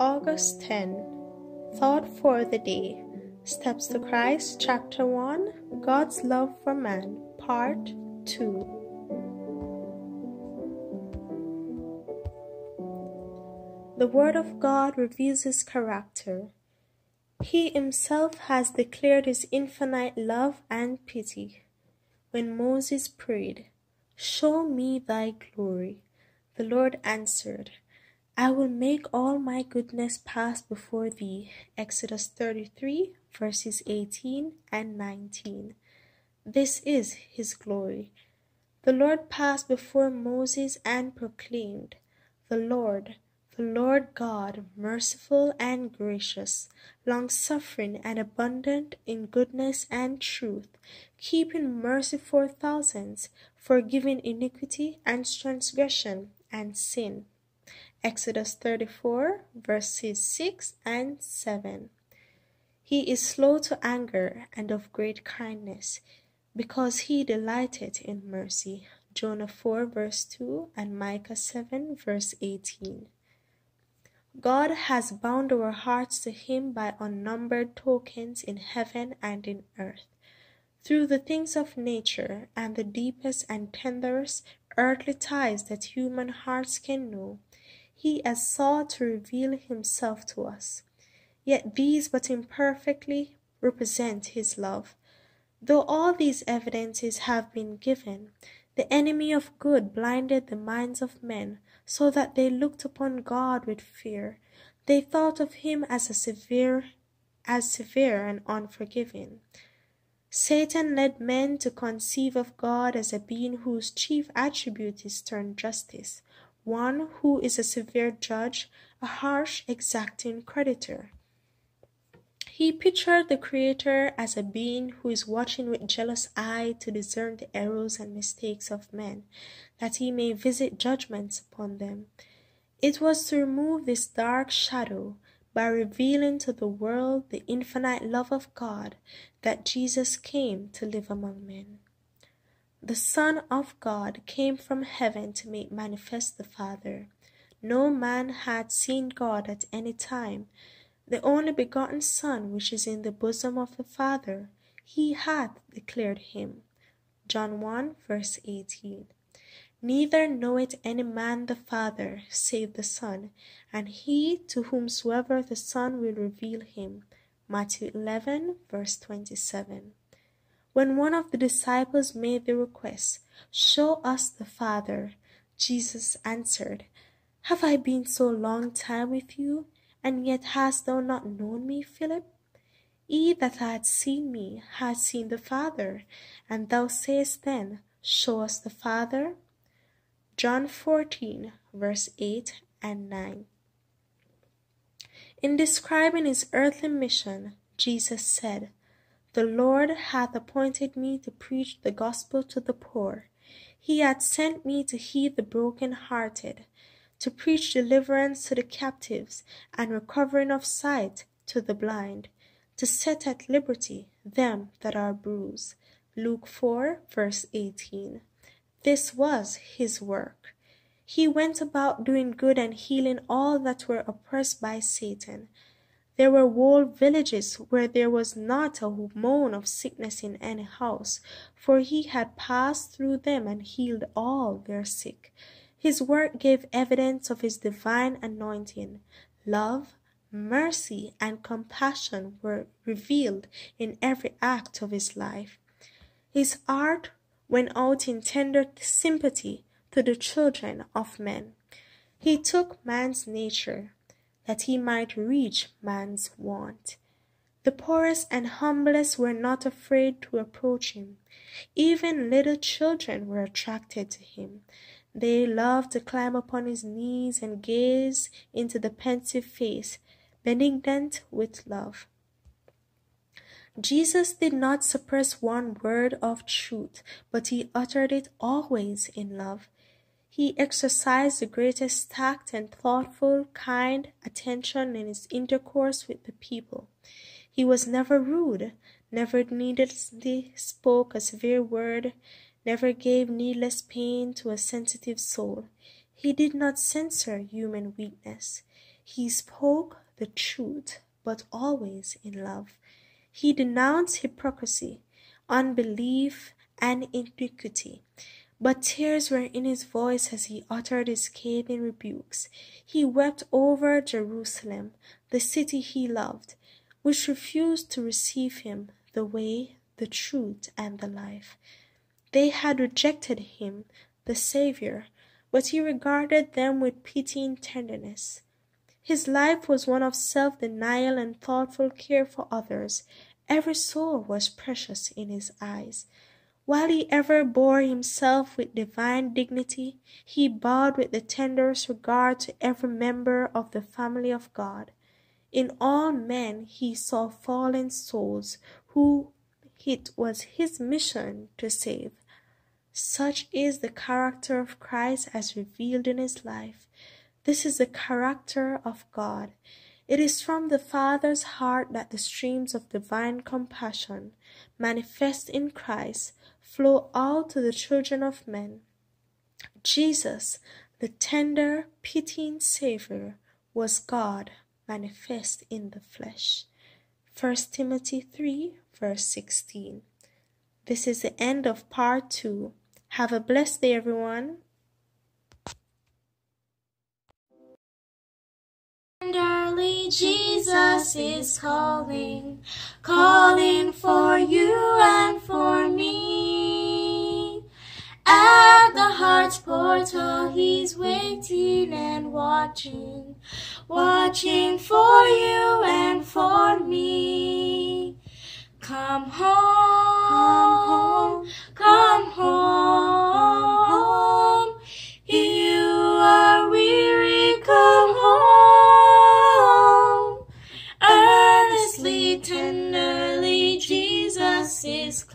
August 10 Thought for the Day Steps to Christ, Chapter 1 God's Love for Man, Part 2. The Word of God reveals His character. He Himself has declared His infinite love and pity. When Moses prayed, Show me thy glory, the Lord answered, I will make all my goodness pass before thee. Exodus 33, verses 18 and 19. This is his glory. The Lord passed before Moses and proclaimed, The Lord, the Lord God, merciful and gracious, long suffering and abundant in goodness and truth, keeping mercy for thousands, forgiving iniquity and transgression and sin. Exodus 34, verses 6 and 7. He is slow to anger and of great kindness, because he delighted in mercy. Jonah 4, verse 2, and Micah 7, verse 18. God has bound our hearts to Him by unnumbered tokens in heaven and in earth. Through the things of nature and the deepest and tenderest earthly ties that human hearts can know, He has sought to reveal Himself to us. Yet these but imperfectly represent His love. Though all these evidences have been given, the enemy of good blinded the minds of men so that they looked upon God with fear. They thought of him as a severe as severe and unforgiving. Satan led men to conceive of God as a being whose chief attribute is stern justice, one who is a severe judge, a harsh, exacting creditor. He pictured the Creator as a being who is watching with jealous eye to discern the errors and mistakes of men, that he may visit judgments upon them. It was to remove this dark shadow by revealing to the world the infinite love of God that Jesus came to live among men. The Son of God came from heaven to make manifest the Father. No man had seen God at any time the only begotten Son which is in the bosom of the Father, he hath declared him. John 1 verse 18. Neither knoweth any man the Father save the Son, and he to whomsoever the Son will reveal him. Matthew 11 verse 27. When one of the disciples made the request, Show us the Father, Jesus answered, Have I been so long time with you, and yet hast thou not known me, Philip? He that hath seen me hath seen the Father, and thou sayest then, Show us the Father? John 14, verse 8 and 9. In describing his earthly mission, Jesus said, The Lord hath appointed me to preach the gospel to the poor. He hath sent me to heal the broken hearted, to preach deliverance to the captives and recovering of sight to the blind, to set at liberty them that are bruised. Luke 4, verse 18. This was his work. He went about doing good and healing all that were oppressed by Satan. There were whole villages where there was not a moan of sickness in any house, for he had passed through them and healed all their sick. His work gave evidence of his divine anointing. Love, mercy, and compassion were revealed in every act of his life. His art went out in tender sympathy to the children of men. He took man's nature that he might reach man's want. The poorest and humblest were not afraid to approach him. Even little children were attracted to him. They loved to climb upon his knees and gaze into the pensive face, benignant with love. Jesus did not suppress one word of truth, but he uttered it always in love. He exercised the greatest tact and thoughtful, kind attention in his intercourse with the people. He was never rude, never needlessly spoke a severe word, never gave needless pain to a sensitive soul. He did not censor human weakness. He spoke the truth, but always in love. He denounced hypocrisy, unbelief, and iniquity. But tears were in his voice as he uttered his scathing rebukes. He wept over Jerusalem, the city he loved, which refused to receive him, the way, the truth, and the life. They had rejected him, the Saviour, but he regarded them with pitying tenderness. His life was one of self denial and thoughtful care for others. Every soul was precious in his eyes. While he ever bore himself with divine dignity, he bowed with the tenderest regard to every member of the family of God. In all men he saw fallen souls who it was his mission to save. Such is the character of Christ as revealed in his life. This is the character of God. It is from the Father's heart that the streams of divine compassion, manifest in Christ, flow out to the children of men. Jesus, the tender, pitying Saviour, was God manifest in the flesh. 1 Timothy 3, verse 16. This is the end of part 2. Have a blessed day, everyone. Jesus is calling, calling for you and for me. At the heart's portal, He's waiting and watching, watching for you and for me. Come home, come home. Jesus